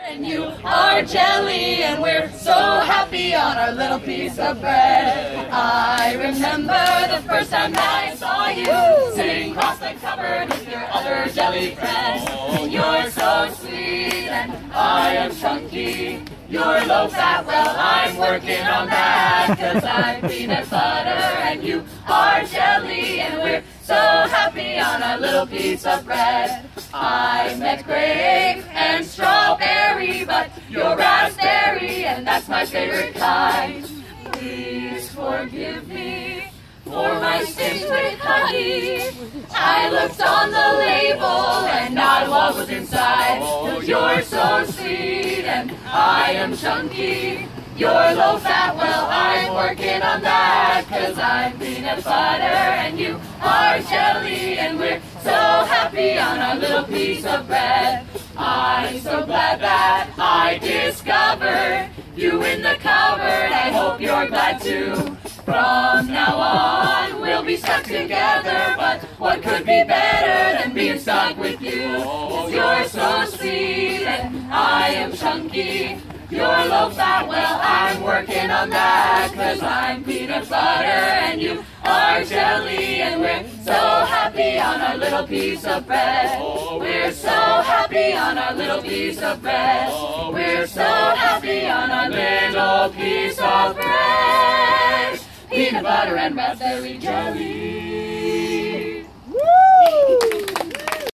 And you are jelly, and we're so happy on our little piece of bread. I remember the first time that I saw you sitting cross the cupboard with your other jelly friends. And you're so sweet, and I am chunky. You're low fat, well, I'm working on that. Cause I'm peanut butter, and you are jelly, and we're so happy on our little piece of bread. I met grape that's my favorite kind. Please forgive me for my with honey. I looked on the label and not what was inside. Cause you're so sweet and I am chunky. You're low fat, well I'm working on that Cause I'm peanut butter and you are jelly And we're so happy on our little piece of bread I'm so glad that I discovered you in the cupboard. I hope you're glad too From now on we'll be stuck together But what could be better than being stuck with you? You're so sweet and I am chunky. You're low fat, well I'm working on that Cause I'm peanut butter and you are jelly And we're so our little piece of bread. We're so happy on our little piece of bread. We're so happy on our little piece of bread. Peanut butter and raspberry jelly